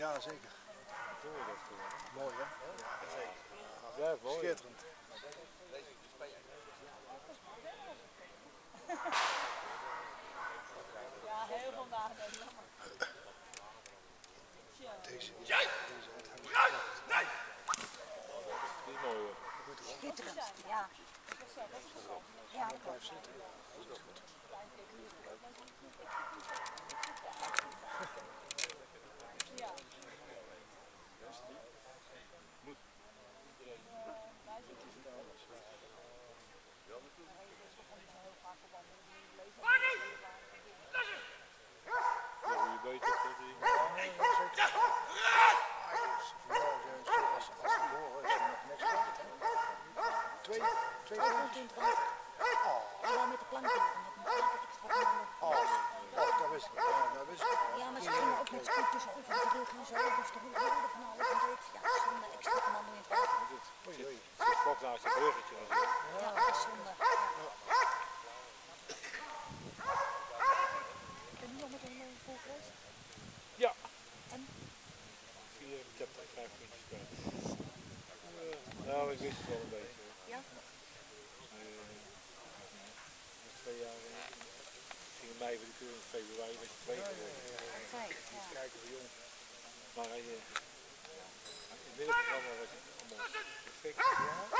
Ja, zeker. Dat. Mooi hè? Ja, mooi. Schitterend. Ja, heel veel nadenken. Deze, deze, deze uit Die is mooi hoor. Schitterend, ja. Ja, Blijf zitten. Ja, hoe je beter zit. die- Vanmorgen is het als, als we horen is er nog niks uit. hè. Twee, twee Twee punten. punten in het water. En wel met de plank tegen. Met een paar extra knallen. Oh, oh, dat wist ik. Ja, dat wist ik. Ja, maar ze gingen ook met scooters over de rug en zo. Dus de hoede van alles. En deed ja, zonde extra commando in het water. Oei, oei. Het zit vlak naast het bruggetje. Ja, dat is zonde. Ja. Je nog met een uh, vol geweest? Ja. En? Vier, ik heb er vijf puntjes kwijt. Eh, nou, ik wist het wel een beetje. Ja? Na twee jaar eh, ging in mei voor de keur in februari was je twee geworden. Kijk, ja. Kijken we jong. Maar hij, eh, in het middenprogramma was het allemaal perfect. Toch